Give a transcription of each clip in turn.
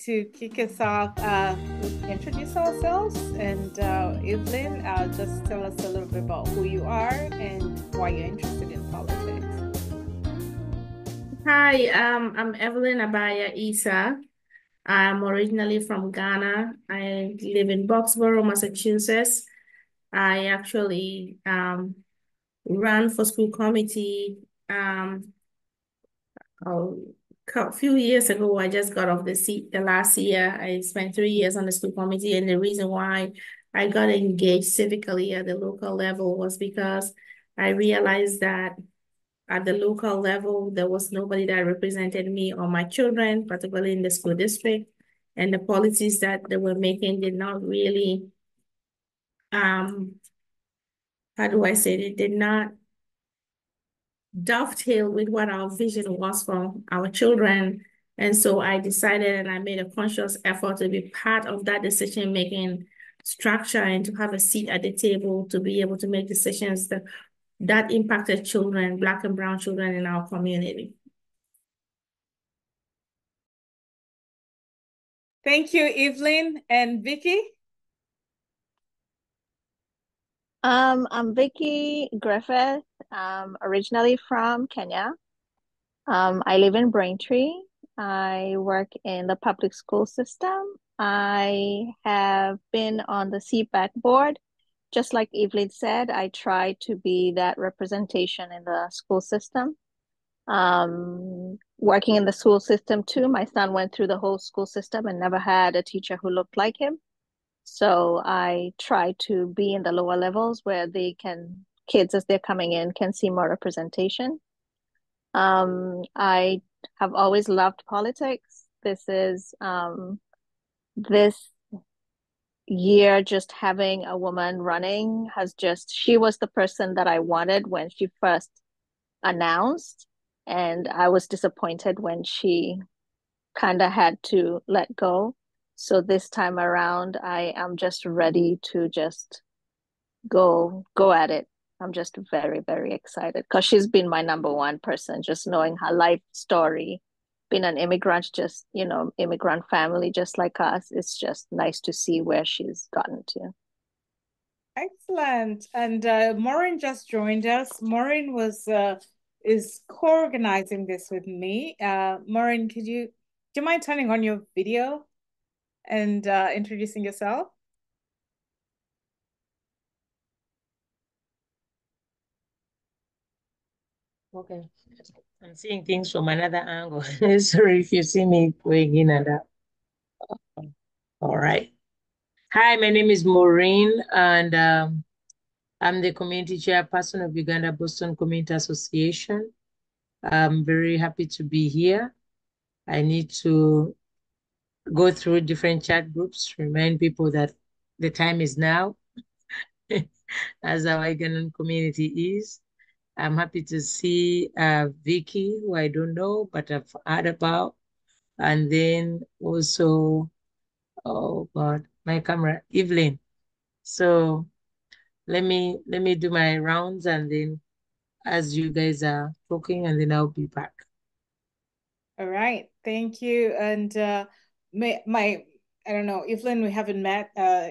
to kick us off, uh, introduce ourselves. And uh, Evelyn, uh, just tell us a little bit about who you are and why you're interested in politics. Hi, um, I'm Evelyn Abaya Isa. I'm originally from Ghana. I live in Boxborough, Massachusetts. I actually um, ran for school committee um, oh, a few years ago, I just got off the seat the last year. I spent three years on the school committee, and the reason why I got engaged civically at the local level was because I realized that at the local level, there was nobody that represented me or my children, particularly in the school district. And the policies that they were making did not really, um, how do I say it, did not dovetail with what our vision was for our children. And so I decided and I made a conscious effort to be part of that decision making structure and to have a seat at the table to be able to make decisions that that impacted children, Black and Brown children in our community. Thank you, Evelyn and Vicky. Um, I'm Vicky Griffith, um, originally from Kenya. Um, I live in Braintree. I work in the public school system. I have been on the SEPAC board. Just like Evelyn said, I try to be that representation in the school system. Um, working in the school system too, my son went through the whole school system and never had a teacher who looked like him. So I try to be in the lower levels where they can, kids as they're coming in, can see more representation. Um, I have always loved politics. This is um, this year, just having a woman running has just, she was the person that I wanted when she first announced. And I was disappointed when she kind of had to let go. So this time around, I am just ready to just go go at it. I'm just very very excited because she's been my number one person. Just knowing her life story, being an immigrant, just you know, immigrant family, just like us. It's just nice to see where she's gotten to. Excellent. And uh, Maureen just joined us. Maureen was uh, is co-organizing this with me. Uh, Maureen, could you do you mind turning on your video? And uh, introducing yourself. Okay. I'm seeing things from another angle. Sorry if you see me going in and out. All right. Hi, my name is Maureen, and um, I'm the community chairperson of Uganda Boston Community Association. I'm very happy to be here. I need to go through different chat groups, remind people that the time is now, as our Ugandan community is. I'm happy to see uh, Vicky, who I don't know, but I've heard about. And then also, oh God, my camera, Evelyn. So let me let me do my rounds and then as you guys are talking and then I'll be back. All right, thank you. And uh, my, my I don't know, Evelyn, we haven't met. Uh,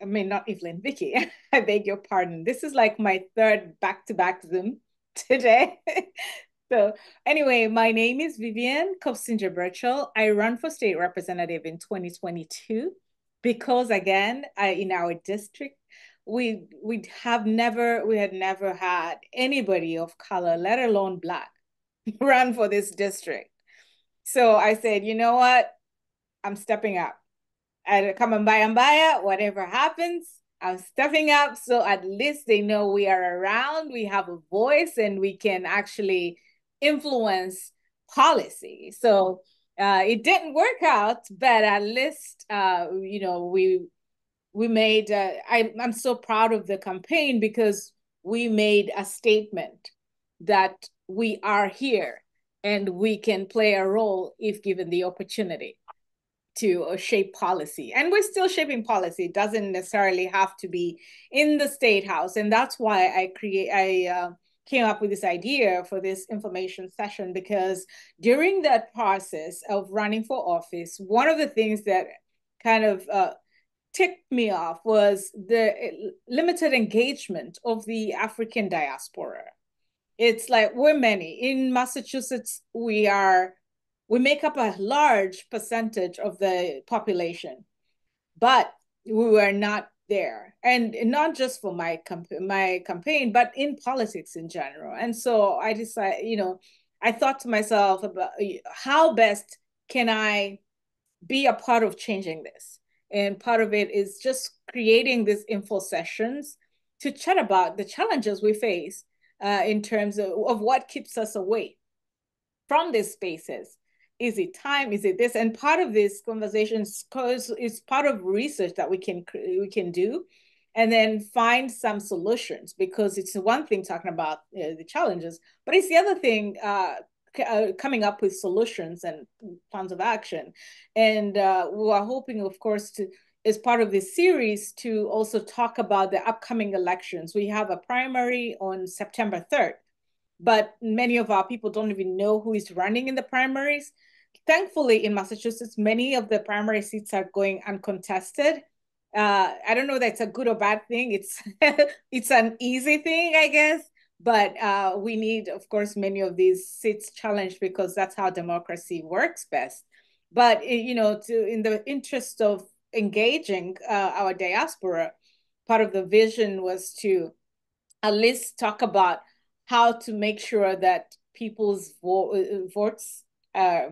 I mean, not Evelyn, Vicky. I beg your pardon. This is like my third back-to-back Zoom today. so anyway, my name is Vivian Kopsinger Birchall. I run for state representative in 2022 because again, I, in our district, we we have never we had never had anybody of color, let alone black, run for this district. So I said, you know what? I'm stepping up. I come and buy and buy it, whatever happens, I'm stepping up. So at least they know we are around, we have a voice, and we can actually influence policy. So uh, it didn't work out, but at least uh, you know we we made. Uh, I, I'm so proud of the campaign because we made a statement that we are here and we can play a role if given the opportunity to uh, shape policy. And we're still shaping policy. It doesn't necessarily have to be in the state house. And that's why I create, I uh, came up with this idea for this information session because during that process of running for office, one of the things that kind of uh, ticked me off was the limited engagement of the African diaspora. It's like we're many. In Massachusetts, we are we make up a large percentage of the population, but we were not there. And not just for my comp- my campaign but in politics in general. And so i decided you know i thought to myself about how best can i be a part of changing this? And part of it is just creating these info sessions to chat about the challenges we face uh, in terms of, of what keeps us away from these spaces is it time? Is it this? And part of this conversation is, part of research that we can we can do and then find some solutions because it's one thing talking about you know, the challenges but it's the other thing uh, uh, coming up with solutions and plans of action. And uh, we are hoping of course to as part of this series to also talk about the upcoming elections. We have a primary on september 3rd but many of our people don't even know who is running in the primaries. Thankfully, in Massachusetts, many of the primary seats are going uncontested. Uh, I don't know that's a good or bad thing. It's it's an easy thing, I guess. But uh, we need, of course, many of these seats challenged because that's how democracy works best. But eh, you know, to in the interest of engaging uh, our diaspora, part of the vision was to at least talk about how to make sure that people's vo- uh, votes uh,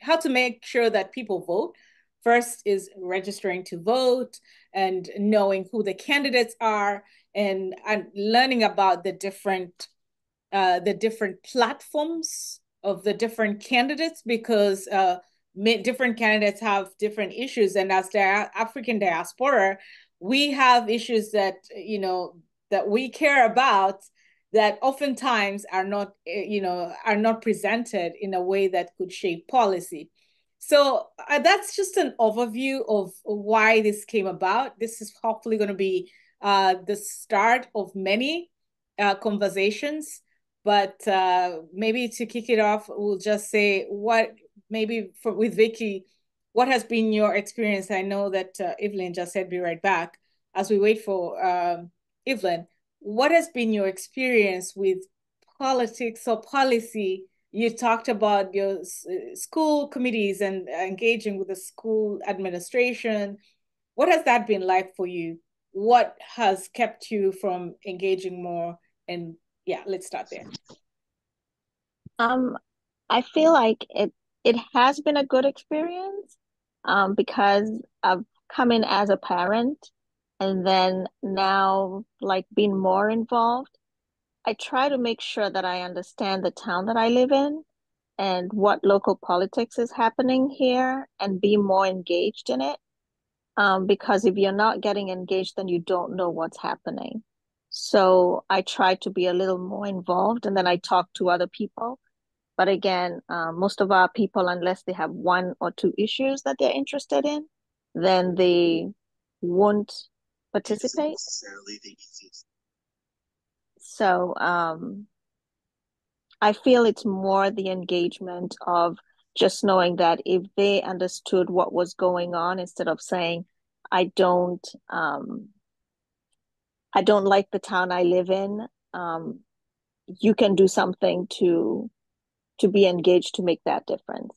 how to make sure that people vote. First is registering to vote and knowing who the candidates are and, and learning about the different uh, the different platforms of the different candidates because uh, different candidates have different issues. And as the african diaspora we have issues that you know that we care about that oftentimes are not, eh, you know, are not presented in a way that could shape policy. So uh, that's just an overview of why this came about. This is hopefully going to be uh, the start of many uh, conversations. But uh, maybe to kick it off, we'll just say what maybe for, with Vicky, what has been your experience? I know that uh, Evelyn just said be right back as we wait for um, Evelyn what has been your experience with politics or policy? You talked about your school committees and engaging with the school administration. What has that been like for you? What has kept you from engaging more? And yeah, let's start there. Um, I feel like it it has been a good experience um, because I've come in as a parent and then now like being more involved i try to make sure that i understand the town that i live in and what local politics is happening here and be more engaged in it. Um, because if you're not getting engaged then you don't know what's happening. So i try to be a little more involved and then i talk to other people. But again um, most of our people unless they have one or two issues that they're interested in then they won't participate. necessarily the easiest. So um, I feel it's more the engagement of just knowing that if they understood what was going on instead of saying, I don't um, I don't like the town I live in, um, you can do something to to be engaged to make that difference.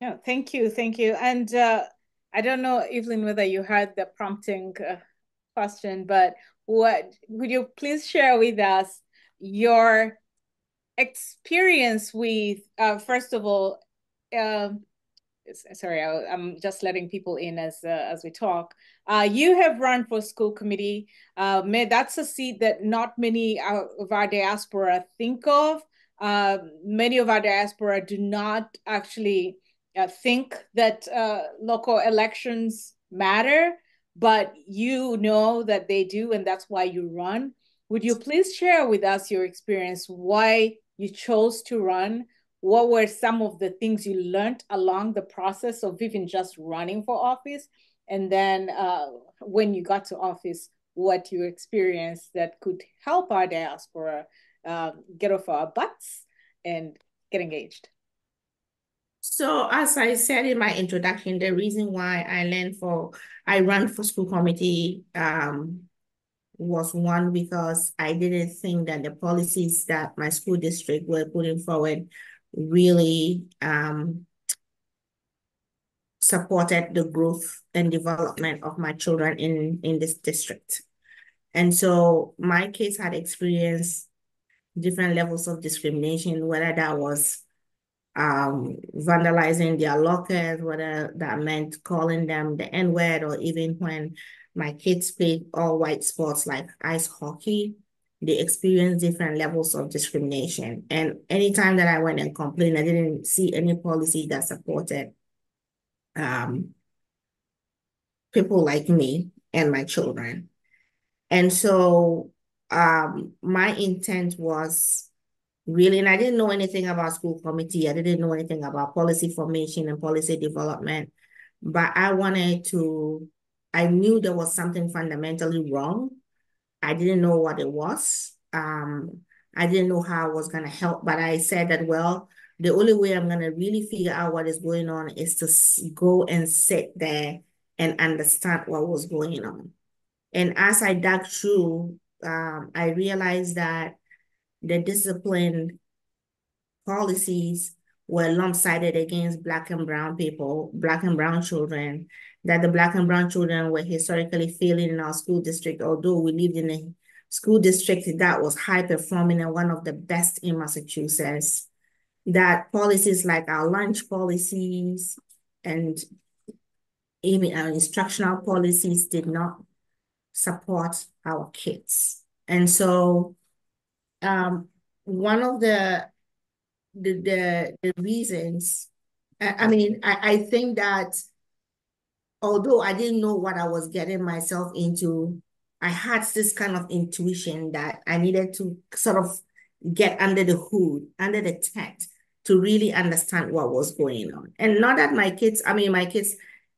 Yeah, thank you, thank you. And uh, I don't know, Evelyn, whether you heard the prompting uh, question, but what would you please share with us your experience with, uh, first of all, um, sorry, I, am just letting people in as uh, as we talk. Uh, you have run for school committee. Uh, that's a seat that not many of our diaspora think of. Uh, many of our diaspora do not actually uh, think that uh, local elections matter, but you know that they do, and that's why you run. Would you please share with us your experience, why you chose to run? What were some of the things you learned along the process of even just running for office? And then uh, when you got to office, what you experienced that could help our diaspora uh, get off our butts and get engaged. So as I said in my introduction, the reason why I learned for, I ran for school committee um, was one because I didn't think that the policies that my school district were putting forward really um, supported the growth and development of my children in, in this district. And so my kids had experienced different levels of discrimination, whether that was um, vandalizing their lockers, whether that meant calling them the N-word, or even when my kids played all white sports like ice hockey, they experienced different levels of discrimination. And anytime that I went and complained, I didn't see any policy that supported um, people like me and my children. And so um, my intent was really, and I didn't know anything about school committee. I didn't know anything about policy formation and policy development, but I wanted to, I knew there was something fundamentally wrong. I didn't know what it was. Um, I didn't know how I was going to help, but I said that, well, the only way I'm going to really figure out what is going on is to go and sit there and understand what was going on. And as I dug through, um, I realized that the discipline policies were lump-sided against Black and Brown people, Black and Brown children, that the Black and Brown children were historically failing in our school district, although we lived in a school district that was high-performing and one of the best in Massachusetts, that policies like our lunch policies and even our instructional policies did not support our kids. And so um, one of the the the, the reasons, I, I mean, I, I think that although I didn't know what I was getting myself into, I had this kind of intuition that I needed to sort of get under the hood, under the tent to really understand what was going on. And not that my kids, I mean, my kids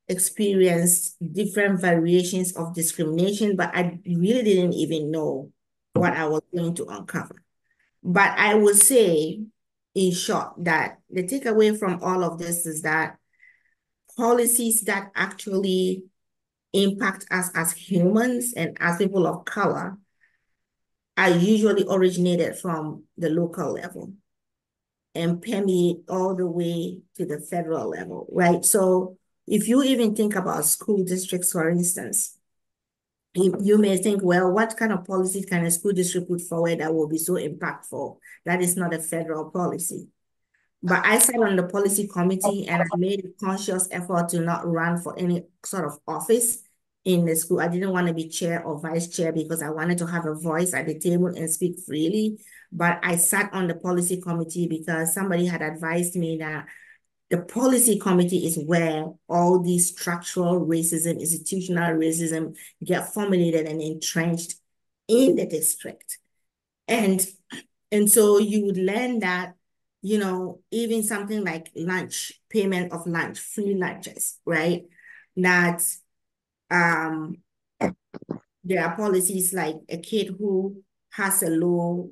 experienced different variations of discrimination, but I really didn't even know what I was going to uncover. But I would say, in short, that the takeaway from all of this is that policies that actually impact us as humans and as people of color are usually originated from the local level and permeate all the way to the federal level, right? So if you even think about school districts, for instance, you may think, well, what kind of policy can a school district put forward that will be so impactful? That is not a federal policy. But I sat on the policy committee and I made a conscious effort to not run for any sort of office in the school. I didn't want to be chair or vice chair because I wanted to have a voice at the table and speak freely. But I sat on the policy committee because somebody had advised me that the policy committee is where all these structural racism, institutional racism get formulated and entrenched in the district. And, and so you would learn that, you know, even something like lunch, payment of lunch, free lunches, right? That um, there are policies like a kid who has a low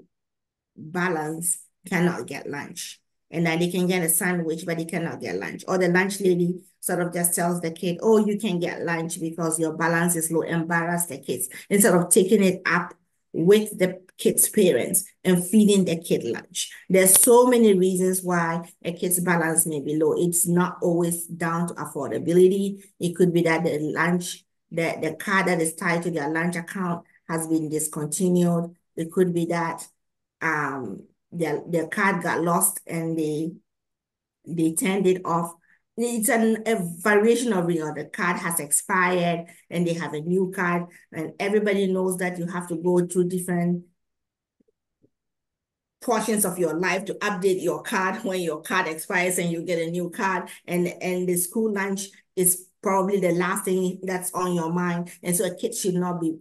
balance cannot get lunch and then they can get a sandwich, but they cannot get lunch. Or the lunch lady sort of just tells the kid, oh, you can get lunch because your balance is low, embarrass the kids, instead of taking it up with the kid's parents and feeding the kid lunch. There's so many reasons why a kid's balance may be low. It's not always down to affordability. It could be that the lunch, the, the card that is tied to their lunch account has been discontinued. It could be that um, their their card got lost and they they turned it off. It's an, a variation of you the card has expired and they have a new card and everybody knows that you have to go through different portions of your life to update your card. When your card expires and you get a new card and and the school lunch is probably the last thing that's on your mind. And so a kid should not be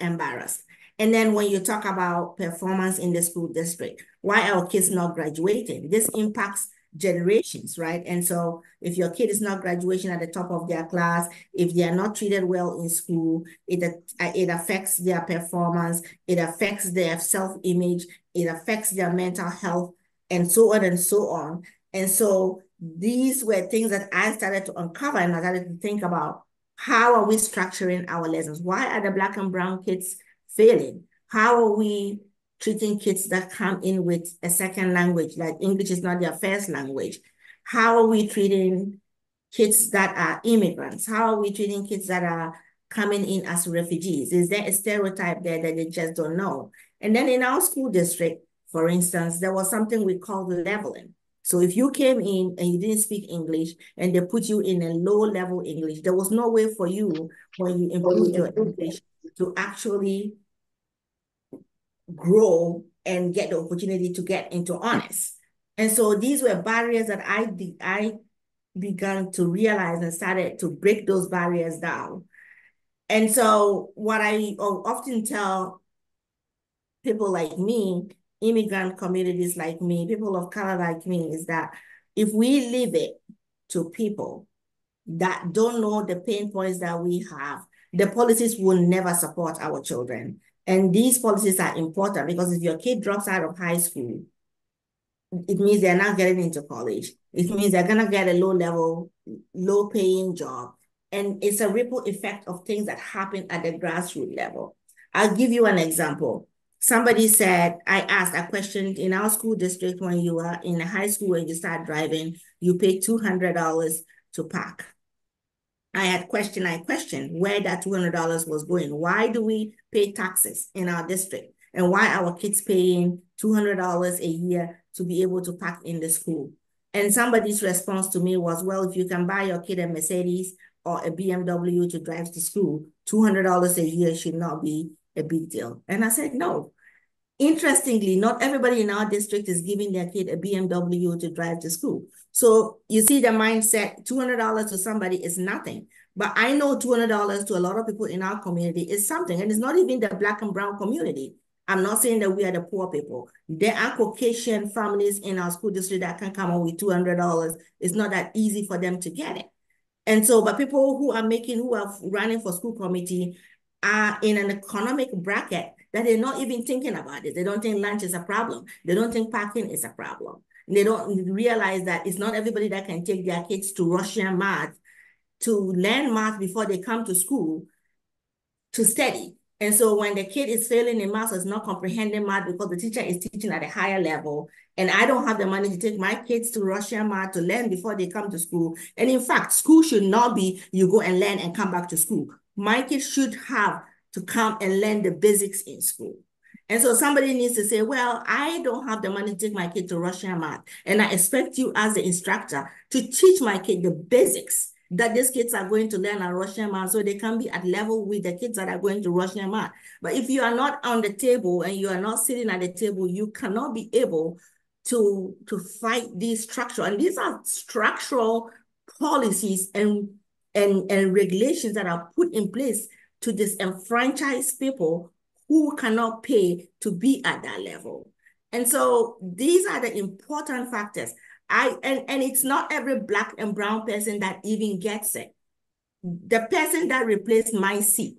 embarrassed. And then when you talk about performance in the school district, why are our kids not graduating? This impacts generations, right? And so if your kid is not graduating at the top of their class, if they are not treated well in school, it, it affects their performance, it affects their self-image, it affects their mental health, and so on and so on. And so these were things that I started to uncover and I started to think about how are we structuring our lessons? Why are the black and brown kids failing? How are we treating kids that come in with a second language, like English is not their first language? How are we treating kids that are immigrants? How are we treating kids that are coming in as refugees? Is there a stereotype there that they just don't know? And then in our school district, for instance, there was something we called leveling. So if you came in and you didn't speak English and they put you in a low level English, there was no way for you when you improved your English to actually grow and get the opportunity to get into honors. And so these were barriers that I I began to realize and started to break those barriers down. And so what I often tell people like me, immigrant communities like me, people of color like me, is that if we leave it to people that don't know the pain points that we have, the policies will never support our children. And these policies are important because if your kid drops out of high school, it means they're not getting into college. It means they're gonna get a low level, low paying job. And it's a ripple effect of things that happen at the grassroots level. I'll give you an example. Somebody said, I asked a question in our school district when you are in high school and you start driving, you pay $200 to park. I had questioned, I questioned where that $200 was going. Why do we pay taxes in our district? And why are our kids paying $200 a year to be able to park in the school? And somebody's response to me was, well, if you can buy your kid a Mercedes or a BMW to drive to school, $200 a year should not be a big deal. And I said, no. Interestingly, not everybody in our district is giving their kid a BMW to drive to school. So you see the mindset, $200 to somebody is nothing. But I know $200 to a lot of people in our community is something. And it's not even the black and brown community. I'm not saying that we are the poor people. There are Caucasian families in our school district that can come up with $200. It's not that easy for them to get it. And so, but people who are making, who are running for school committee are in an economic bracket that they're not even thinking about it. They don't think lunch is a problem. They don't think parking is a problem. They don't realize that it's not everybody that can take their kids to Russian math to learn math before they come to school to study. And so when the kid is failing in math, is not comprehending math because the teacher is teaching at a higher level, and I don't have the money to take my kids to Russian math to learn before they come to school. And in fact, school should not be you go and learn and come back to school. My kids should have to come and learn the basics in school. And so somebody needs to say, well, I don't have the money to take my kid to Russian math. And I expect you as the instructor to teach my kid the basics that these kids are going to learn at Russian math so they can be at level with the kids that are going to Russian math. But if you are not on the table and you are not sitting at the table, you cannot be able to, to fight these structural, and these are structural policies and, and, and regulations that are put in place to disenfranchise people who cannot pay to be at that level. And so these are the important factors. I and, and it's not every black and brown person that even gets it. The person that replaced my seat,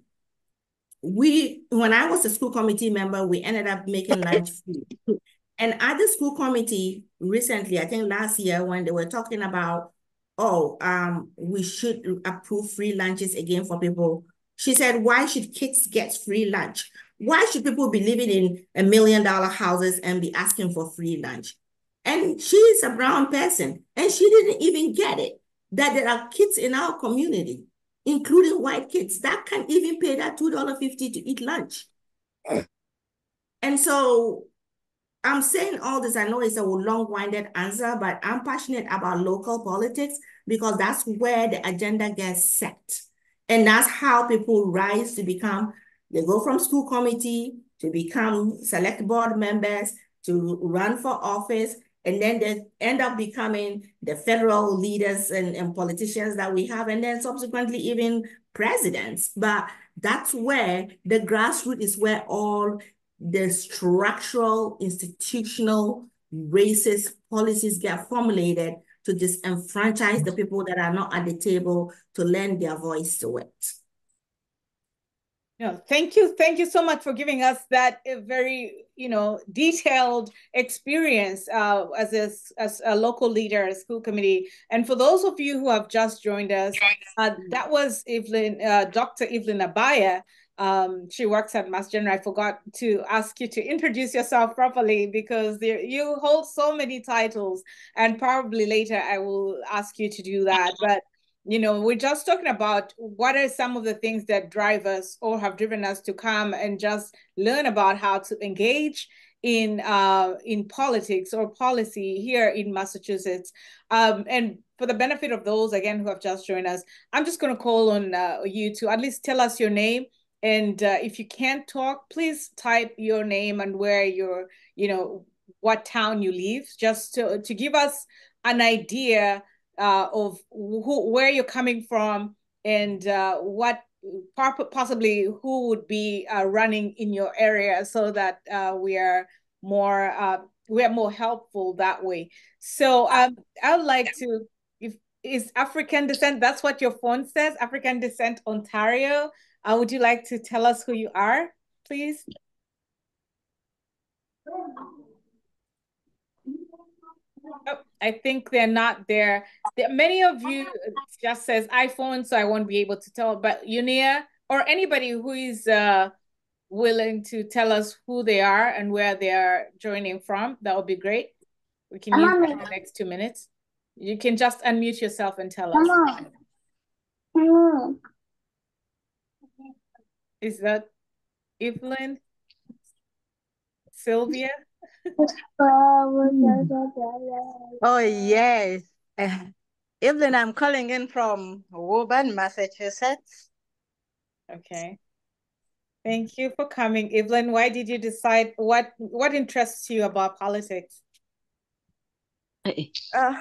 we when I was a school committee member, we ended up making lunch free. And at the school committee recently, I think last year, when they were talking about, oh, um, we should approve free lunches again for people. She said, why should kids get free lunch? Why should people be living in a million dollar houses and be asking for free lunch? And she's a brown person, and she didn't even get it that there are kids in our community, including white kids, that can't even pay that $2.50 to eat lunch. And so I'm saying all this, I know it's a long-winded answer, but I'm passionate about local politics because that's where the agenda gets set. And that's how people rise to become they go from school committee to become select board members, to run for office, and then they end up becoming the federal leaders and, and politicians that we have, and then subsequently even presidents. But that's where the grassroots is where all the structural, institutional racist policies get formulated to disenfranchise the people that are not at the table to lend their voice to it. No, thank you. Thank you so much for giving us that very, you know, detailed experience uh, as, a, as a local leader, a school committee. And for those of you who have just joined us, uh, that was Evelyn, uh, Dr. Evelyn Abaya. Um, she works at Mass General. I forgot to ask you to introduce yourself properly because there, you hold so many titles, and probably later I will ask you to do that. But you know, we're just talking about what are some of the things that drive us or have driven us to come and just learn about how to engage in uh, in politics or policy here in Massachusetts. Um, and for the benefit of those again who have just joined us, I'm just going to call on uh, you to at least tell us your name. And uh, if you can't talk, please type your name and where you're, you know, what town you live, just to, to give us an idea uh, of who, where you're coming from and uh, what possibly who would be uh, running in your area so that uh, we are more uh, we are more helpful that way. So um, I would like to if is African descent. That's what your phone says. African descent Ontario. Uh, would you like to tell us who you are, please? Oh, I think they're not there. there. Many of you just says iPhone, so I won't be able to tell. But Unia or anybody who is uh, willing to tell us who they are and where they are joining from, that would be great. We can use in the next two minutes. You can just unmute yourself and tell us. Is that Evelyn? Sylvia? oh, yes. Uh, Evelyn, I'm calling in from Woburn, Massachusetts. Okay. Thank you for coming. Evelyn, why did you decide, what what interests you about politics? Uh,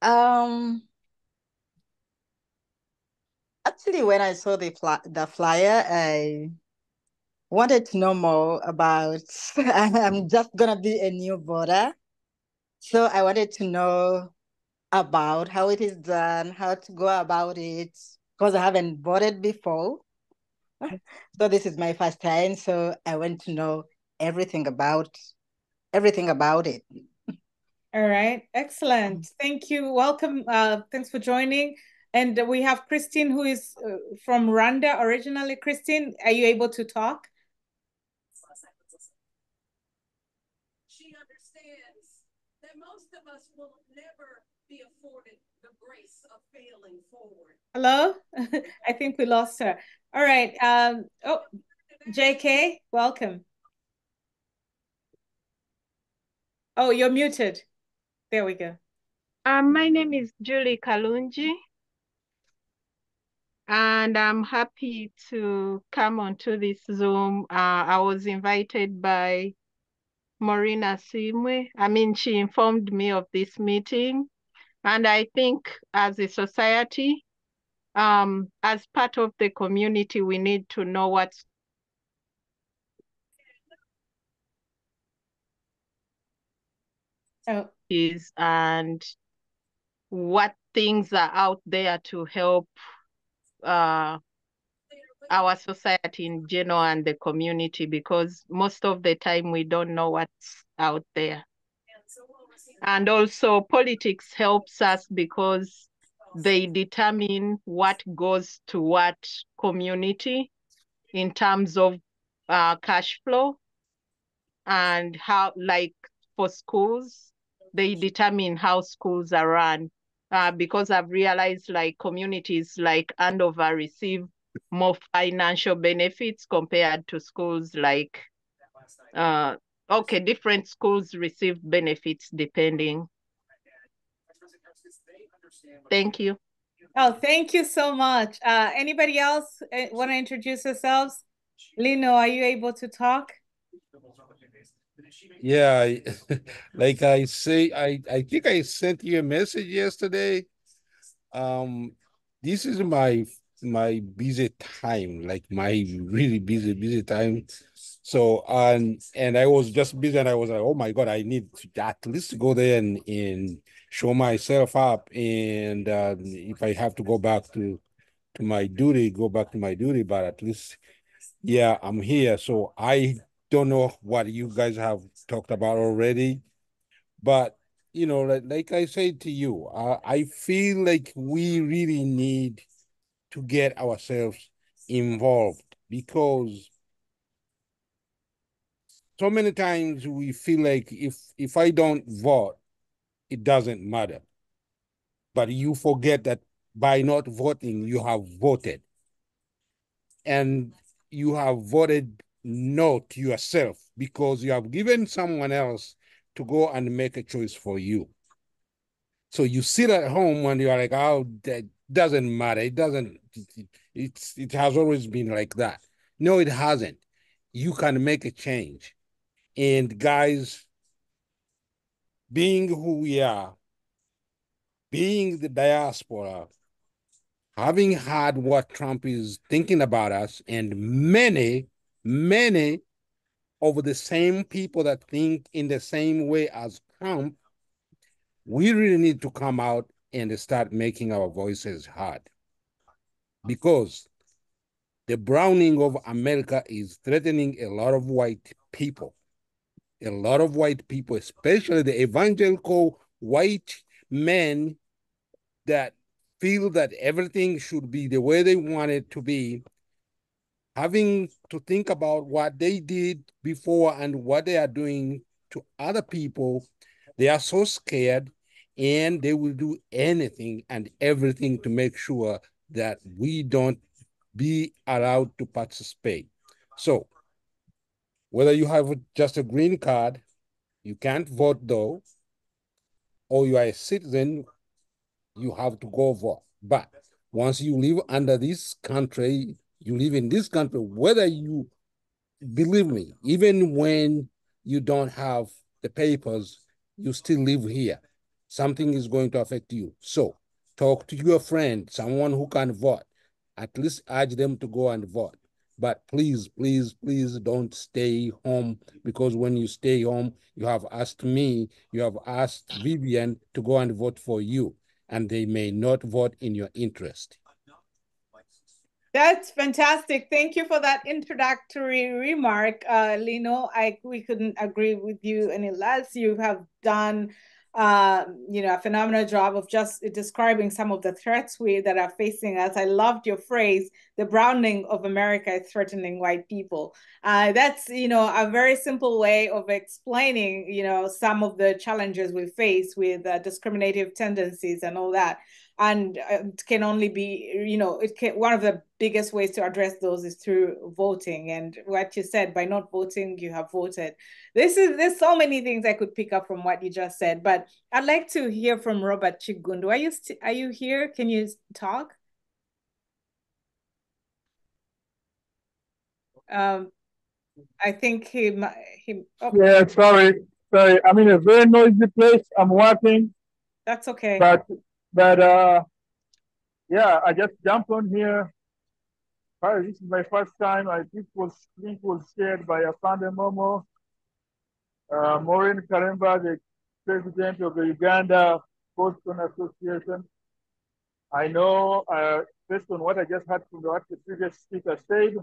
um, actually, when I saw the, fly, the flyer, I wanted to know more about, I'm just gonna be a new voter. So I wanted to know about how it is done, how to go about it, because I haven't voted before. So this is my first time. So I want to know everything about everything about it. All right, excellent. Thank you. Welcome. Uh, thanks for joining. And we have Christine, who is uh, from Rwanda originally. Christine, are you able to talk? of us will never be afforded the grace of failing forward. Hello? I think we lost her. All right. Um, oh, JK, welcome. Oh, you're muted. There we go. Um, my name is Julie Kalunji. And I'm happy to come onto this Zoom. Uh, I was invited by Marina Simwe. I mean, she informed me of this meeting. And I think as a society, um, as part of the community, we need to know what's oh. is and what things are out there to help uh, our society in general and the community because most of the time we don't know what's out there. And also politics helps us because they determine what goes to what community in terms of uh, cash flow and how like for schools, they determine how schools are run. Uh, because I've realized like communities like Andover receive more financial benefits compared to schools like uh okay different schools receive benefits depending. Thank you. Oh thank you so much. Uh anybody else uh, want to introduce yourselves? Lino are you able to talk yeah like i say i i think i sent you a message yesterday um this is my my busy time, like my really busy, busy time. So and and I was just busy and I was like, oh my God, I need to at least go there and, and show myself up. And uh, if I have to go back to to my duty, go back to my duty, but at least yeah, I'm here. So I don't know what you guys have talked about already, but you know, like, like I said to you, uh, I feel like we really need to get ourselves involved because so many times we feel like if if I don't vote, it doesn't matter. But you forget that by not voting, you have voted. And you have voted no to yourself because you have given someone else to go and make a choice for you. So you sit at home and you're like, oh, that doesn't matter. It doesn't, it, it's, it has always been like that. No, it hasn't. You can make a change. And guys, being who we are, being the diaspora, having had what Trump is thinking about us, and many, many of the same people that think in the same way as Trump, we really need to come out and start making our voices heard. Because the browning of America is threatening a lot of white people. A lot of white people, especially the evangelical white men that feel that everything should be the way they want it to be, having to think about what they did before and what they are doing to other people, they are so scared and they will do anything and everything to make sure that we don't be allowed to participate. So, whether you have just a green card, you can't vote though, or you are a citizen you have to go vote. But once you live under this country, you live in this country, whether you believe me, even when you don't have the papers, you still live here. Something is going to affect you. So talk to your friend, someone who can vote. At least urge them to go and vote. But please, please, please don't stay home because when you stay home, you have asked me, you have asked Vivian to go and vote for you and they may not vote in your interest. That's fantastic. Thank you for that introductory remark, uh, Lino. I we couldn't agree with you any less. You have done, uh, you know, a phenomenal job of just describing some of the threats we that are facing us. I loved your phrase, "The browning of America is threatening white people." Uh, that's you know a very simple way of explaining, you know, some of the challenges we face with uh, discriminative tendencies and all that and uh, it can only be you know it can one of the biggest ways to address those is through voting. And what you said by not voting you have voted. This is there's so many things i could pick up from what you just said but i'd like to hear from robert chigundu. Are you are you here? Can you talk? Um i think he he oh. yeah sorry sorry. I'm in a very noisy place. I'm working. That's okay. But but uh, yeah, I just jumped on here. Probably this is my first time. I think was link was shared by Afande Momo, uh, Maureen Karemba, the president of the Uganda Boston Association. I know, uh, based on what I just heard from what the previous speaker said,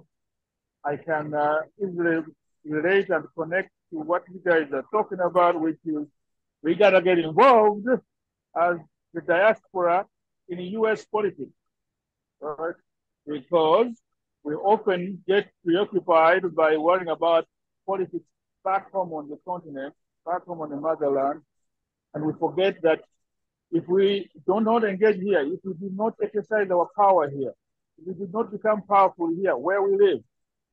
I can uh, easily relate and connect to what you guys are talking about, which is we gotta get involved as the diaspora in US politics, right? Because we often get preoccupied by worrying about politics back home on the continent, back home on the motherland, and we forget that if we do not engage here, if we do not exercise our power here, if we do not become powerful here where we live,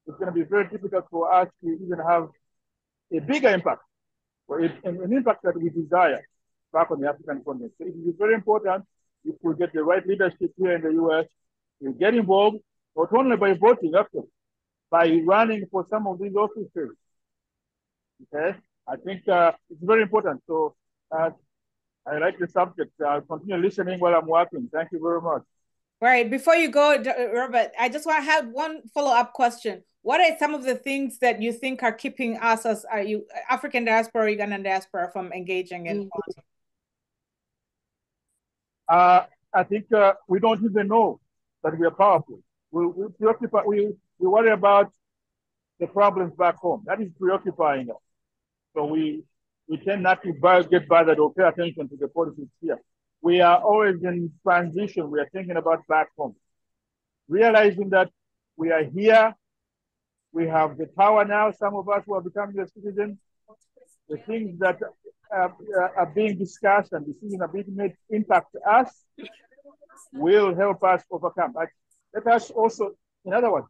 it's going to be very difficult for us to even have a bigger impact, or an impact that we desire back on the African continent. So it is very important if we get the right leadership here in the US, we get involved not only by voting, actually, by running for some of these offices. Okay, I think uh, it's very important. So uh, I like the subject. I'll continue listening while I'm working. Thank you very much. Right. Before you go, Robert, I just want to have one follow-up question. What are some of the things that you think are keeping us as are you African diaspora, Ugandan diaspora from engaging in mm -hmm. Uh, I think uh, we don't even know that we are powerful. We, we preoccupy, we, we worry about the problems back home. That is preoccupying us. So we we tend not to buy, get bothered or pay attention to the politics here. We are always in transition. We are thinking about back home. Realizing that we are here, we have the power now, some of us who are becoming a citizen, the things that are, are being discussed and decisions are being made impact us will help us overcome. But let us also, in other words,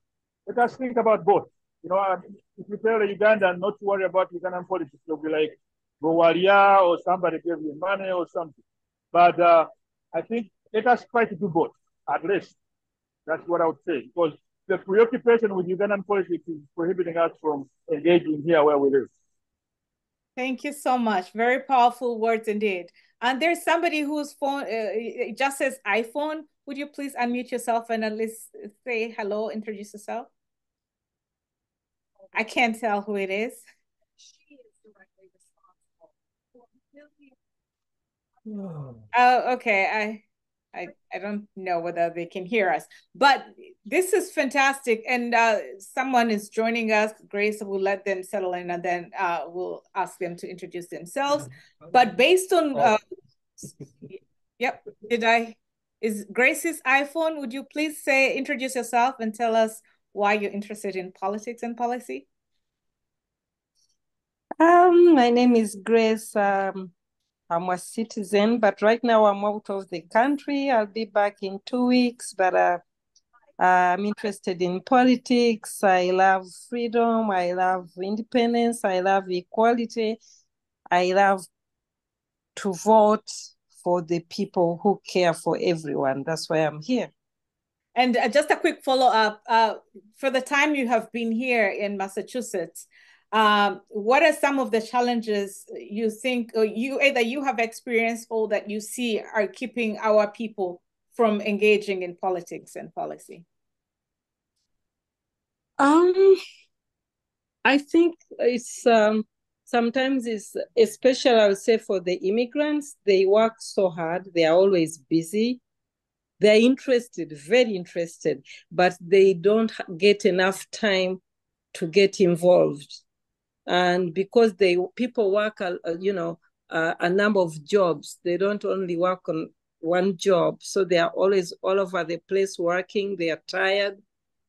let us think about both. You know, if you tell a Ugandan not to worry about Ugandan politics, they'll be like, Gowalia or somebody gave you money or something. But uh, I think let us try to do both, at least. That's what I would say. Because the preoccupation with Ugandan politics is prohibiting us from engaging here where we live. Thank you so much. Very powerful words indeed. And there's somebody whose phone uh, just says iPhone. Would you please unmute yourself and at least say hello, introduce yourself? I can't tell who it is. Oh, okay. I, I, I don't know whether they can hear us, but this is fantastic. And uh, someone is joining us. Grace will let them settle in, and then uh, we'll ask them to introduce themselves. But based on, uh, yep, did I? Is Grace's iPhone? Would you please say introduce yourself and tell us why you're interested in politics and policy? Um, my name is Grace. Um, I'm a citizen, but right now I'm out of the country. I'll be back in two weeks, but uh, I'm interested in politics. I love freedom. I love independence. I love equality. I love to vote for the people who care for everyone. That's why I'm here. And uh, just a quick follow up uh, for the time you have been here in Massachusetts, um, what are some of the challenges you think you either you have experienced or that you see are keeping our people from engaging in politics and policy? Um, I think it's um, sometimes it's especially I would say for the immigrants, they work so hard, they are always busy. They're interested, very interested, but they don't get enough time to get involved and because they people work you know uh, a number of jobs they don't only work on one job. So they are always all over the place working. They are tired.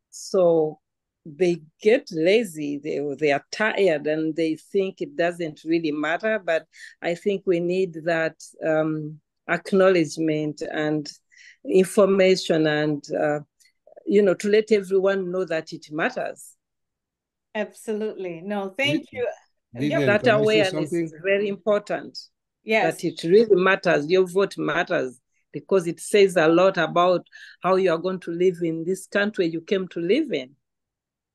So they get lazy. They, they are tired and they think it doesn't really matter. But i think we need that um, acknowledgement and information and uh, you know to let everyone know that it matters Absolutely. No, thank you. Vivian, that awareness is very important. Yes. That it really matters. Your vote matters because it says a lot about how you are going to live in this country you came to live in.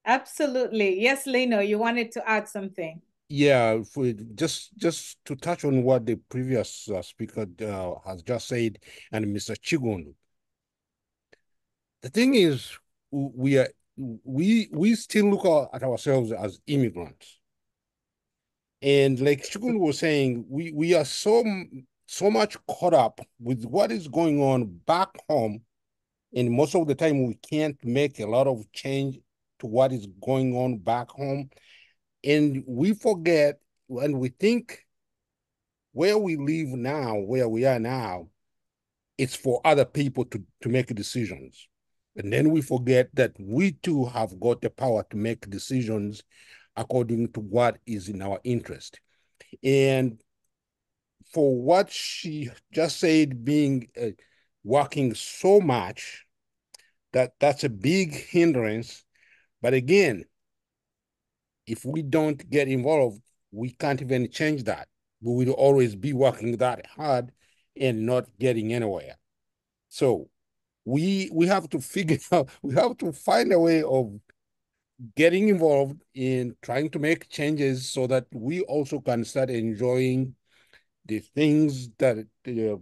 Absolutely. Yes, Leno, you wanted to add something. Yeah, for, just just to touch on what the previous uh, speaker uh, has just said, and Mr. Chigun. The thing is, we are we we still look at ourselves as immigrants. And like Shukun was saying, we we are so so much caught up with what is going on back home, and most of the time we can't make a lot of change to what is going on back home, and we forget when we think where we live now, where we are now, it's for other people to to make decisions. And then we forget that we too have got the power to make decisions according to what is in our interest. And for what she just said, being uh, working so much, that that's a big hindrance. But again, if we don't get involved, we can't even change that. We will always be working that hard and not getting anywhere. So we we have to figure out we have to find a way of getting involved in trying to make changes so that we also can start enjoying the things that uh,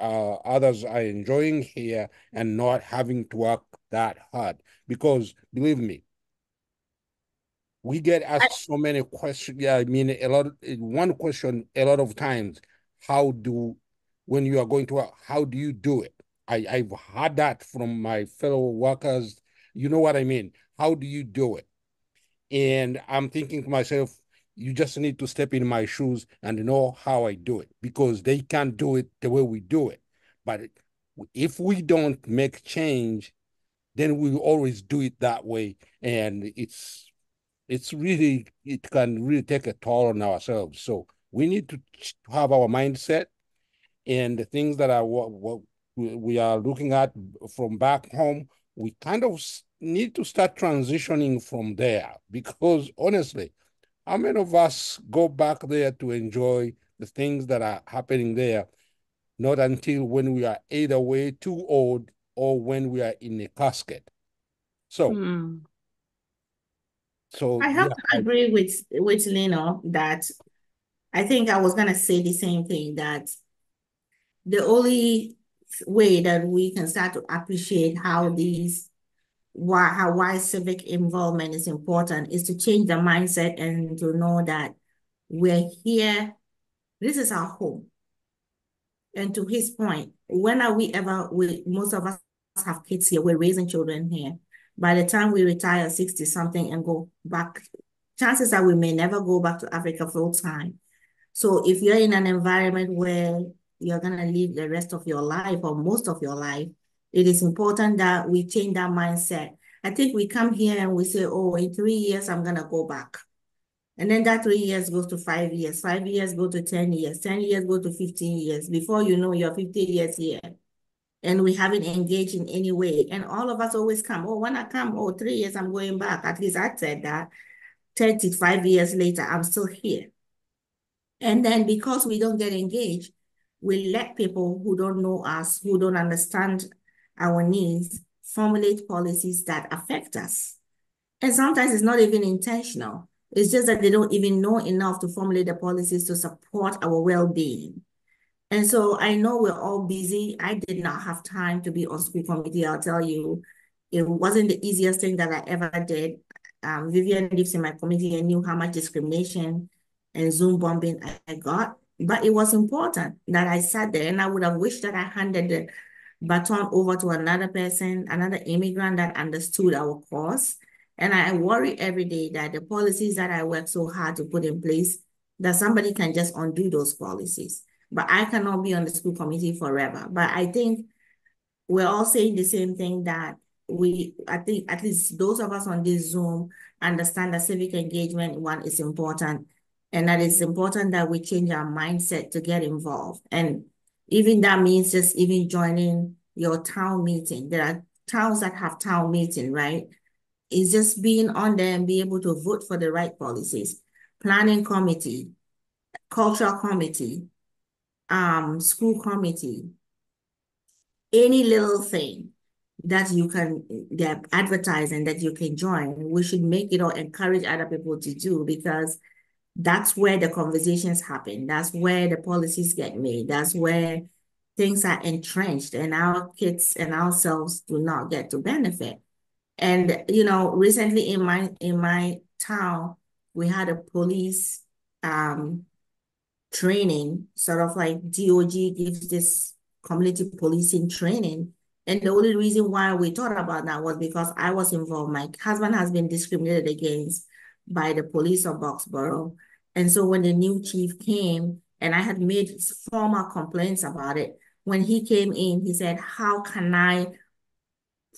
uh, others are enjoying here and not having to work that hard. Because believe me, we get asked so many questions. Yeah, I mean, a lot. Of, one question a lot of times: How do when you are going to work? How do you do it? I I've had that from my fellow workers. You know what I mean? How do you do it? And I'm thinking to myself, you just need to step in my shoes and know how I do it because they can't do it the way we do it. But if we don't make change, then we always do it that way, and it's it's really it can really take a toll on ourselves. So we need to have our mindset and the things that are what, what we are looking at from back home. We kind of need to start transitioning from there because honestly, how many of us go back there to enjoy the things that are happening there? Not until when we are either way too old or when we are in a casket. So, Mm. so I have yeah, to agree with with Lino that I think I was gonna say the same thing that the only way that we can start to appreciate how these why how why civic involvement is important is to change the mindset and to know that we're here. This is our home. And to his point, when are we ever we most of us have kids here, we're raising children here. By the time we retire 60 something and go back, chances are we may never go back to Africa full time. So if you're in an environment where you're gonna live the rest of your life or most of your life, it is important that we change that mindset. I think we come here and we say, oh, in three years, I'm gonna go back. And then that three years goes to five years, five years go to 10 years, 10 years go to 15 years. Before you know, you're 50 years here. And we haven't engaged in any way. And all of us always come, oh, when I come, oh, three years, I'm going back. At least I said that. 35 years later, I'm still here. And then because we don't get engaged, we let people who don't know us, who don't understand our needs, formulate policies that affect us. And sometimes it's not even intentional. It's just that they don't even know enough to formulate the policies to support our well-being. And so I know we're all busy. I did not have time to be on school committee. I'll tell you, it wasn't the easiest thing that I ever did. Um, Vivian lives in my community and knew how much discrimination and Zoom bombing I got. But it was important that I sat there and I would have wished that I handed the baton over to another person, another immigrant that understood our cause. And I worry every day that the policies that I work so hard to put in place, that somebody can just undo those policies. But I cannot be on the school committee forever. But I think we're all saying the same thing that we, I think at least those of us on this Zoom understand that civic engagement, one, is important and that it's important that we change our mindset to get involved. And even that means just even joining your town meeting. There are towns that have town meeting, right? It's just being on there and be able to vote for the right policies. Planning committee, cultural committee, um, school committee, any little thing that you can get advertising that you can join, we should make it or encourage other people to do because that's where the conversations happen. That's where the policies get made. That's where things are entrenched and our kids and ourselves do not get to benefit. And, you know, recently in my, in my town, we had a police um, training, sort of like DOJ gives this community policing training. And the only reason why we thought about that was because I was involved. My husband has been discriminated against by the police of Boxborough. And so when the new chief came, and I had made formal complaints about it, when he came in, he said, how can I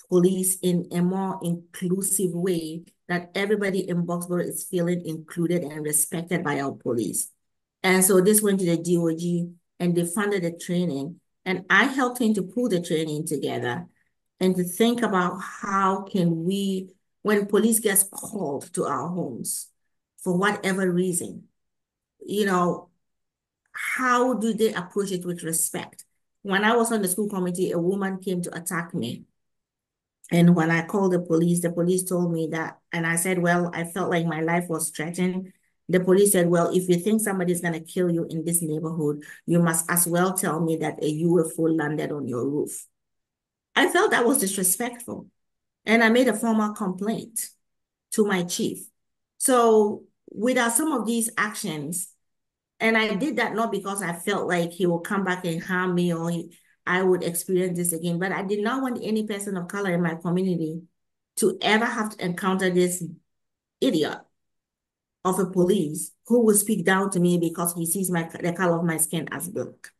police in a more inclusive way that everybody in Boxborough is feeling included and respected by our police? And so this went to the DOJ and they funded the training. And I helped him to pull the training together and to think about how can we, when police gets called to our homes, for whatever reason, you know, how do they approach it with respect? When I was on the school committee, a woman came to attack me. And when I called the police, the police told me that, and I said, well, I felt like my life was threatened. The police said, well, if you think somebody's going to kill you in this neighborhood, you must as well tell me that a UFO landed on your roof. I felt that was disrespectful. And I made a formal complaint to my chief. So without some of these actions, and I did that not because I felt like he will come back and harm me or he, I would experience this again, but I did not want any person of color in my community to ever have to encounter this idiot of a police who will speak down to me because he sees my the color of my skin as black.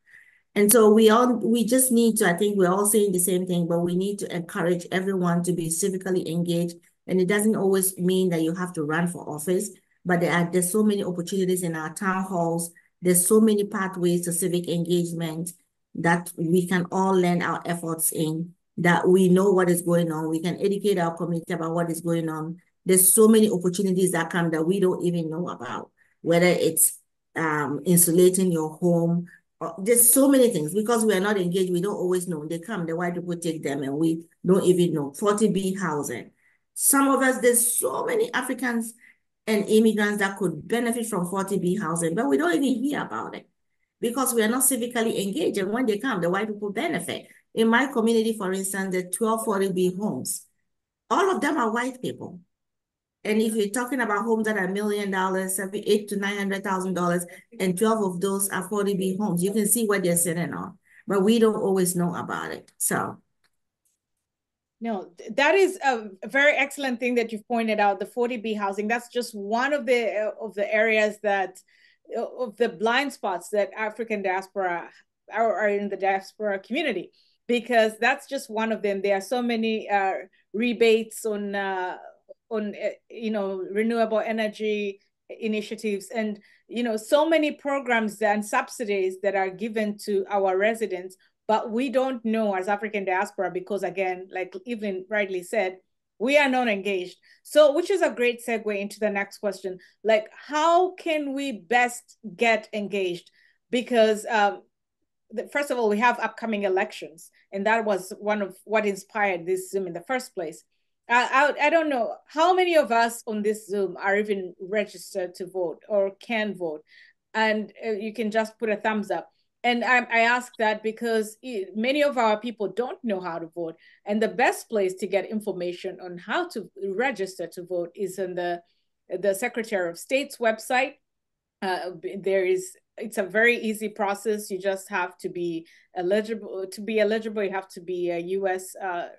And so we all we just need to, I think we're all saying the same thing, but we need to encourage everyone to be civically engaged. And it doesn't always mean that you have to run for office, but there are there's so many opportunities in our town halls. There's so many pathways to civic engagement that we can all lend our efforts in, that we know what is going on. We can educate our community about what is going on there's so many opportunities that come that we don't even know about, whether it's um, insulating your home. Or, there's so many things because we are not engaged. We don't always know. They come, the white people take them, and we don't even know. 40B housing. Some of us, there's so many Africans and immigrants that could benefit from 40B housing, but we don't even hear about it because we are not civically engaged. And when they come, the white people benefit. In my community, for instance, the 1240B homes, all of them are white people. And if you're talking about homes that are million dollars, eight to nine hundred thousand dollars, and twelve of those are 40B homes, you can see what they're sitting on. But we don't always know about it. So no, that is a very excellent thing that you've pointed out. The 40B housing. That's just one of the of the areas that of the blind spots that African diaspora are, are in the diaspora community because that's just one of them. There are so many uh, rebates on uh, on eh, you know renewable energy initiatives. And you know so many programs and subsidies that are given to our residents but we don't know as african diaspora because again like evelyn rightly said we are not engaged. So which is a great segue into the next question. Like how can we best get engaged? Because um, first of all we have upcoming elections and that was one of what inspired this zoom in the first place I, I, I don't know how many of us on this Zoom are even registered to vote or can vote. And uh, you can just put a thumbs up. And I, I ask that because it, many of our people don't know how to vote. And the best place to get information on how to register to vote is on the, the Secretary of State's website. Uh, there is it's a very easy process. You just have to be eligible. To be eligible, you have to be a U.S. Uh,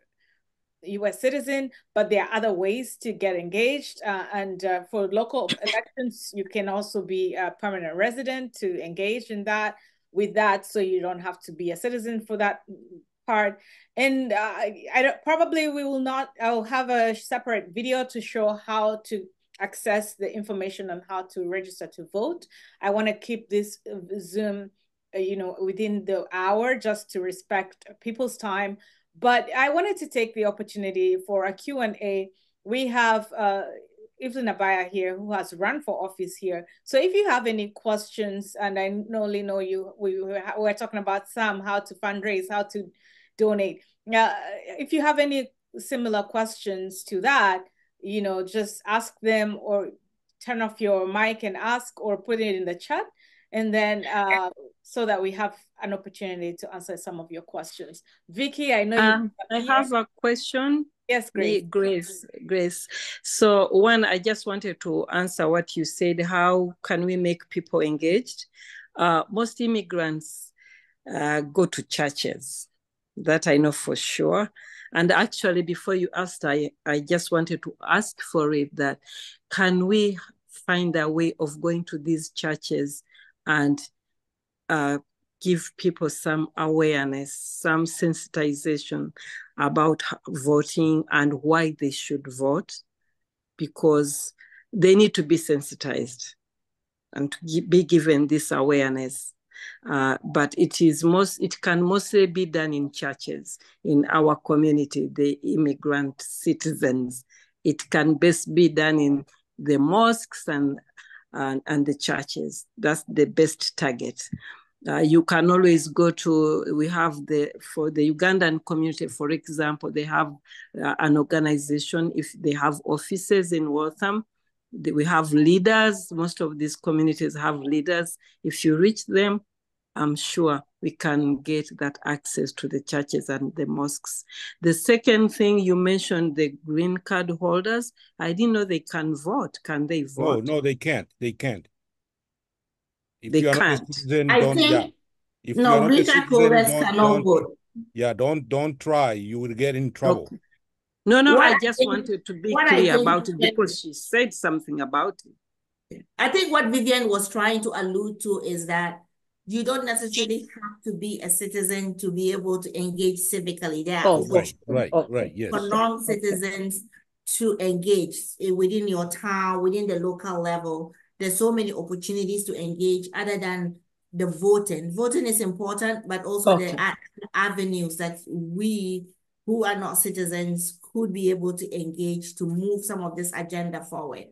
U.S. citizen, but there are other ways to get engaged. Uh, and uh, for local elections, you can also be a permanent resident to engage in that. With that, so you don't have to be a citizen for that part. And uh, I, I probably we will not. I'll have a separate video to show how to access the information on how to register to vote. I want to keep this uh, Zoom, uh, you know, within the hour just to respect people's time but I wanted to take the opportunity for a Q&A. We have uh, Evelyn Abaya here who has run for office here. So if you have any questions, and I only know you, we were talking about some, how to fundraise, how to donate. Uh, if you have any similar questions to that, you know, just ask them or turn off your mic and ask or put it in the chat. And then uh, so that we have an opportunity to answer some of your questions. Vicky, I know um, I have a question. Yes, Grace. Grace, Grace. So one, I just wanted to answer what you said. How can we make people engaged? Uh, most immigrants uh, go to churches. That I know for sure. And actually, before you asked, I, I just wanted to ask for it that can we find a way of going to these churches and uh, give people some awareness, some sensitization about voting and why they should vote, because they need to be sensitized and to be given this awareness. Uh, but it is most it can mostly be done in churches in our community the immigrant citizens it can best be done in the mosques and and, and the churches that's the best target uh, you can always go to, we have the, for the Ugandan community, for example, they have uh, an organization, if they have offices in Waltham, we have leaders. Most of these communities have leaders. If you reach them, I'm sure we can get that access to the churches and the mosques. The second thing you mentioned, the green card holders, I didn't know they can vote. Can they vote? Oh, no, they can't. They can't. If They you're not a can't. citizen, I don't, yeah. think, If you're no, not green card holders don't, cannot don't, vote. yeah, don't, don't try. You will get in trouble. Okay. No, no, What I I just think- wanted to be clear about it because she said something about it. I think what Vivian was trying to allude to is that you don't necessarily have to be a citizen to be able to engage civically. There Oh, Right, opportunities right, right, yes. for non-citizens to engage eh, within your town, within the local level. There's so many opportunities to engage other than the voting. Voting is important, but also Okay. the a- avenues that we who are not citizens could be able to engage to move some of this agenda forward.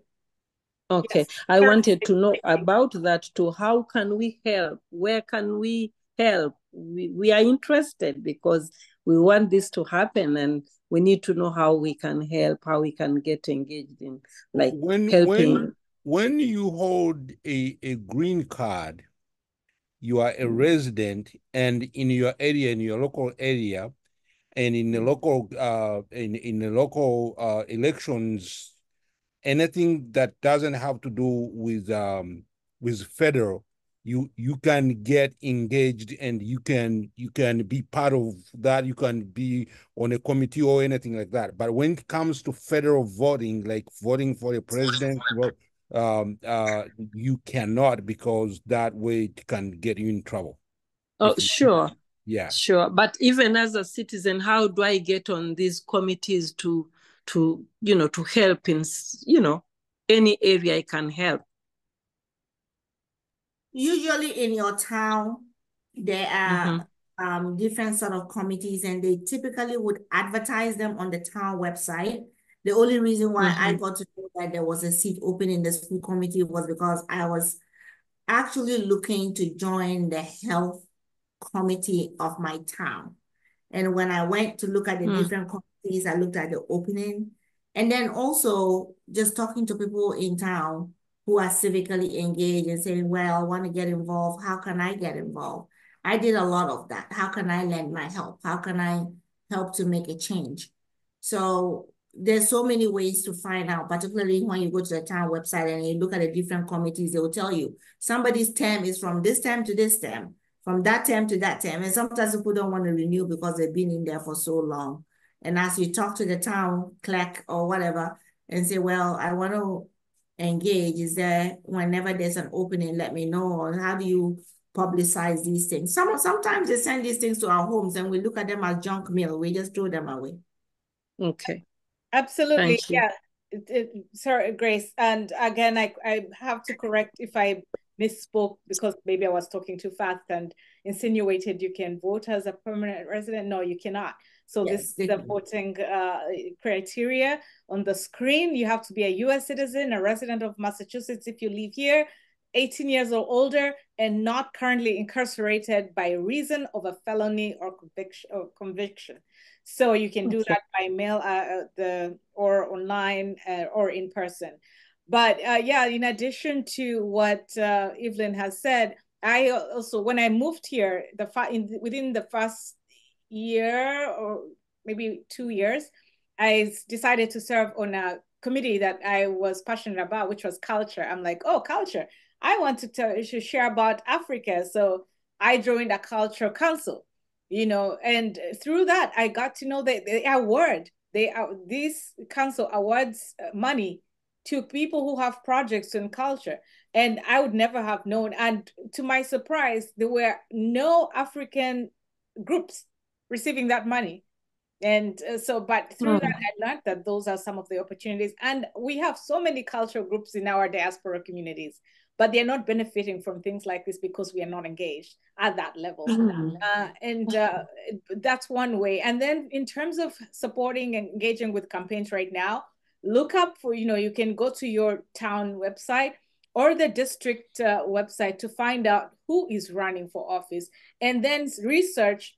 Okay, Yes, I wanted to know about that too. How can we help? Where can we help? We, we are interested because we want this to happen and we need to know how we can help, how we can get engaged in like When, helping. when, when you hold a, a green card, you are a resident and in your area, in your local area, and in the local, uh, in, in the local, uh, elections, anything that doesn't have to do with, um, with federal, you, you can get engaged and you can, you can be part of that. You can be on a committee or anything like that. But when it comes to federal voting, like voting for the president, um, uh, you cannot because that way it can get you in trouble. Oh, sure, Yeah. sure. But even as a citizen, how do I get on these committees to to you know to help in you know any area I can help? Usually in your town, there are Mm-hmm. um different sort of committees and they typically would advertise them on the town website. The only reason why I Mhm. got to know that there was a seat open in the school committee was because I was actually looking to join the health committee of my town. And when I went to look at the Mm. different I looked at the opening. And then also just talking to people in town who are civically engaged and saying, well, I want to get involved. How can I get involved? I did a lot of that. How can I lend my help? How can I help to make a change? So there's so many ways to find out, particularly when you go to the town website and you look at the different committees, they will tell you somebody's term is from this term to this term, from that term to that term. And sometimes people don't want to renew because they've been in there for so long. And as you talk to the town clerk or whatever and say, well, I want to engage, is there, whenever there's an opening, let me know, or how do you publicize these things? Some, sometimes they send these things to our homes and we look at them as junk mail. We just throw them away. Okay. Absolutely, Thank yeah. It, it, sorry, Grace. And again, I, I have to correct if I misspoke because maybe I was talking too fast and insinuated you can vote as a permanent resident. No, you cannot. So Yes, this is the voting uh, criteria on the screen. You have to be a U.S. citizen, a resident of Massachusetts if you live here, 18 years or older, and not currently incarcerated by reason of a felony or conviction. Or conviction. So you can do that by mail, uh, uh, the or online uh, or in person. But uh, yeah, in addition to what uh, Evelyn has said, I also when I moved here, the in, within the first year or maybe two years, I decided to serve on a committee that I was passionate about, which was culture. I'm like, oh, culture. I want to tell to share about Africa, so I joined a cultural council you know and through that i got to know that they award they are this council awards uh, money to people who have projects in culture and i would never have known and to my surprise there were no african groups receiving that money and uh, so but through Mm. that i learned that those are some of the opportunities and we have so many cultural groups in our diaspora communities but they're not benefiting from things like this because we are not engaged at that level Mm. uh, and uh, that's one way. And then in terms of supporting and engaging with campaigns right now, look up for, you know, you can go to your town website or the district uh, website to find out who is running for office and then research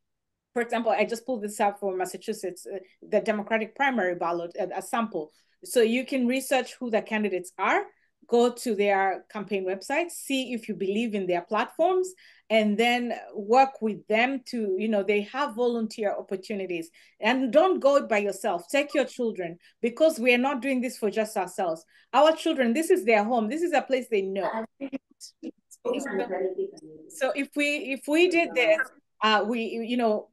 for example, I just pulled this up for Massachusetts, uh, the Democratic primary ballot, uh, a sample. So you can research who the candidates are, go to their campaign website, see if you believe in their platforms, and then work with them to, you know, they have volunteer opportunities. And don't go by yourself. Take your children because we are not doing this for just ourselves. Our children, this is their home. This is a place they know. So if we if we did this, uh, we you know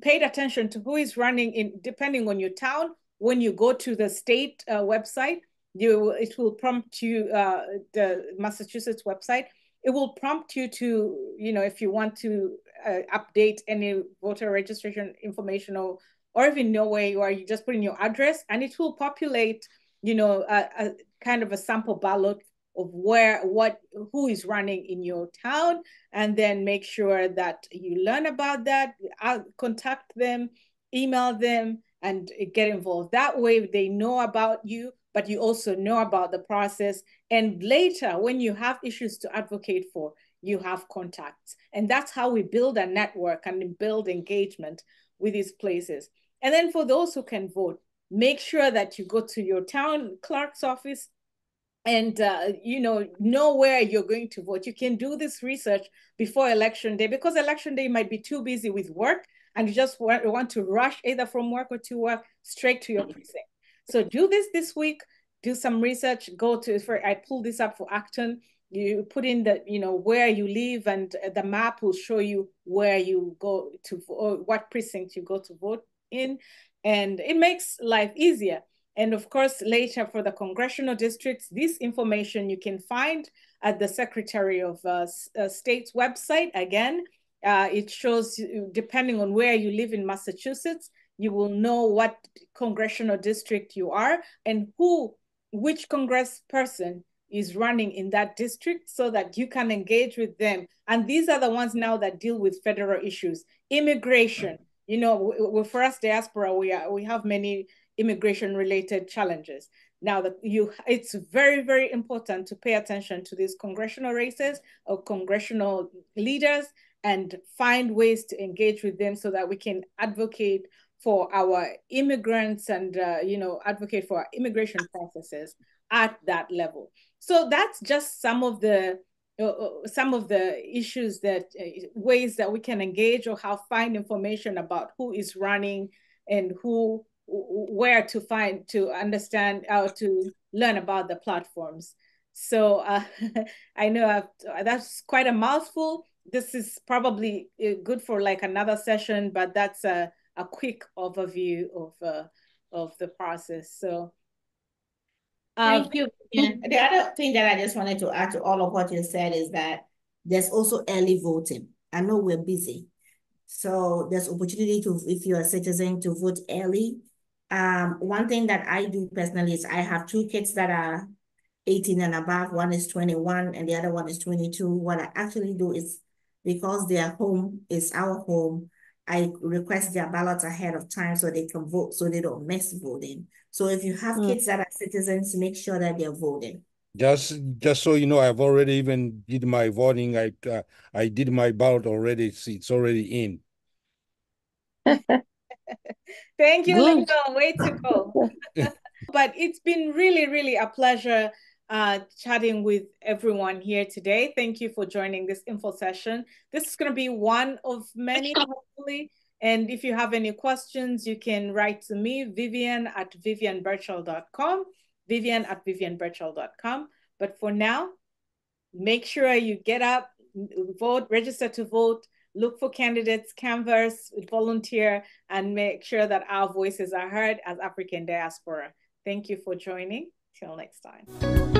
paid attention to who is running in depending on your town. When you go to the state uh, website, you it will prompt you uh, the Massachusetts website. It will prompt you to you know if you want to uh, update any voter registration information or or even know where you are. You just put in your address, and it will populate you know a, a kind of a sample ballot of where what who is running in your town and then make sure that you learn about that I'll contact them email them and get involved. That way they know about you but you also know about the process. And later when you have issues to advocate for you have contacts. And that's how we build a network and build engagement with these places. And then for those who can vote make sure that you go to your town clerk's office and uh, you know know where you're going to vote. You can do this research before election day because election day might be too busy with work and you just want, want to rush either from work or to work straight to your precinct. So do this this week do some research go to for i pulled this up for acton. You put in the you know where you live and the map will show you where you go to or what precinct you go to vote in. And it makes life easier and of course, later for the congressional districts, this information you can find at the Secretary of uh, uh, State's website. Again, uh, it shows, depending on where you live in Massachusetts, you will know what congressional district you are and who, which Congress person is running in that district so that you can engage with them. And these are the ones now that deal with federal issues, immigration. You know, for us diaspora, we are, we have many immigration related challenges. Now that you, it's very, very important to pay attention to these congressional races or congressional leaders and find ways to engage with them so that we can advocate for our immigrants and, uh, you know, advocate for our immigration processes at that level. So that's just some of the uh, uh some of the issues that uh, ways that we can engage or how find information about who is running and who where to find to understand how to learn about the platforms. So uh, i know I've, that's quite a mouthful. This is probably uh, good for like another session but that's a, a quick overview of uh, of the process. So um, thank you the other thing that i just wanted to add to all of what you said is that there's also early voting. I know we're busy. So there's opportunity to if you're a citizen to vote early um, one thing that I do personally is I have two kids that are 18 and above. One is 21 and the other one is 22. What I actually do is because their home is our home, I request their ballots ahead of time so they can vote so they don't miss voting. So if you have mm. kids that are citizens, make sure that they're voting. Just just so you know, I've already even did my voting. I uh, I did my ballot already. It's, it's already in. Thank you, Linda. Way to go. but it's been really, really a pleasure uh, chatting with everyone here today. Thank you for joining this info session. This is going to be one of many, hopefully. And if you have any questions, you can write to me, Vivian at vivianbirchall.com, Vivian at vivianbirchall.com. But for now, make sure you get up, vote, register to vote, look for candidates, canvas, volunteer, and make sure that our voices are heard as African diaspora. Thank you for joining. Till next time.